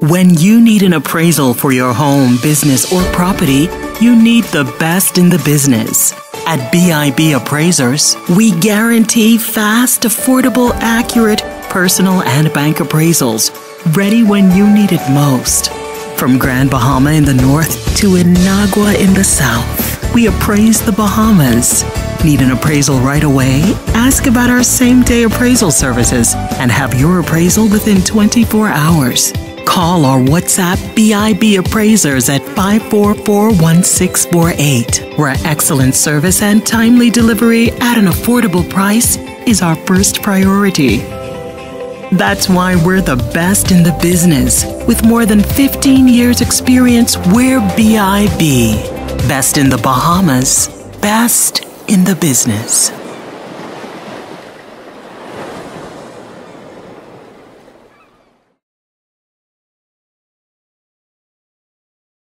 When you need an appraisal for your home, business, or property, you need the best in the business. At BIB Appraisers, we guarantee fast, affordable, accurate, personal, and bank appraisals, ready when you need it most. From Grand Bahama in the north to Inagua in the south, we appraise the Bahamas. Need an appraisal right away? Ask about our same day appraisal services and have your appraisal within 24 hours. Call or WhatsApp BIB Appraisers at 544 1648, where excellent service and timely delivery at an affordable price is our first priority. That's why we're the best in the business. With more than 15 years' experience, we're BIB. Best in the Bahamas, best in the business.